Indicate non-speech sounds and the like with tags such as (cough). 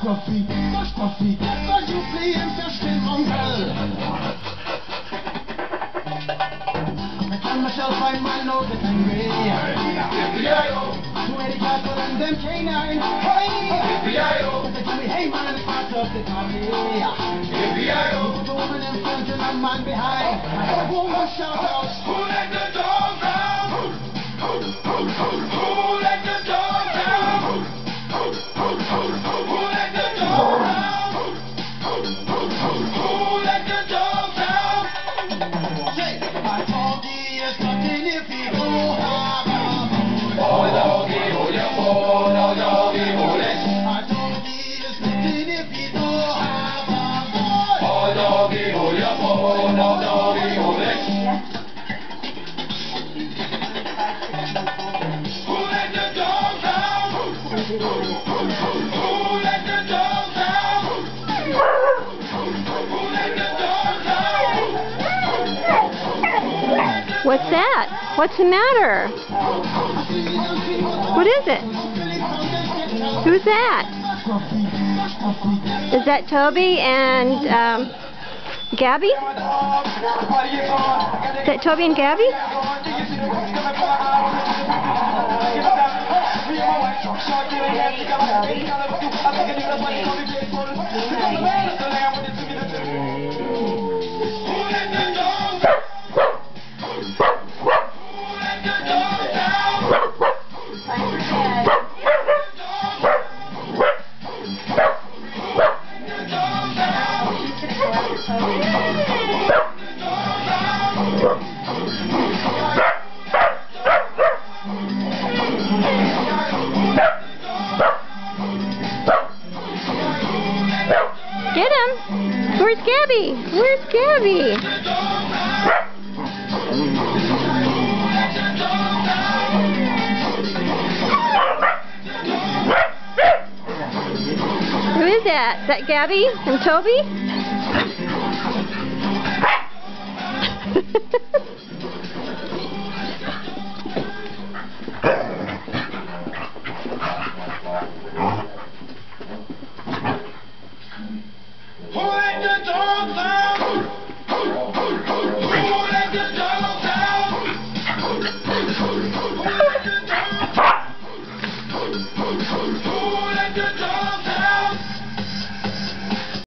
Ruffy, push Ruffy, get back, you flee and verstehen. I kann myself find my nose at angry. Too many cattle and them canine. Hey! They tell me, hey man, it's part of the party. Put the woman in front and a man behind. I have a shout out. Doggy What's that? What's the matter? What is it? Who's that? Is that Toby and um, Gabby? Is that Toby and Gabby? Gabby? Where's Gabby? Who is that? Is that Gabby and Toby? (laughs) Who let the dog